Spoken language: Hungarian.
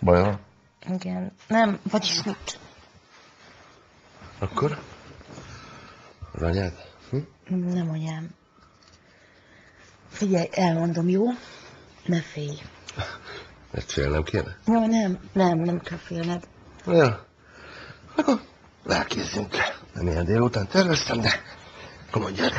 Baj van? Igen. Nem, vagyis mit? Akkor? Az anyád? Hm? Nem anyám. Figyelj, elmondom, jó? Ne félj. Mert félnem kéne? Jó, nem, nem, nem kell félned. Ja. Akkor elkészünk. Nem ilyen délután terveztem, de akkor mondjad.